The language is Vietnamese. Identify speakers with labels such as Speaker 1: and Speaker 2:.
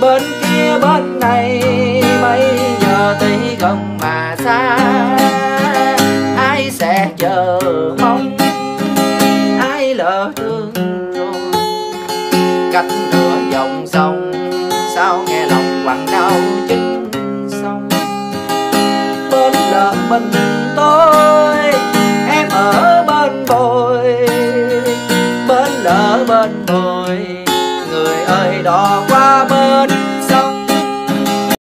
Speaker 1: bên kia bên này, bây giờ tí gần mà xa. Ai sẽ chờ mong? Ai lỡ thương rồi? Cách nửa dòng sông, sao nghe lòng quặn đau chính sông? Bên là mình tôi, em ở bên bồi bên lỡ bên bồi người ơi đò qua bên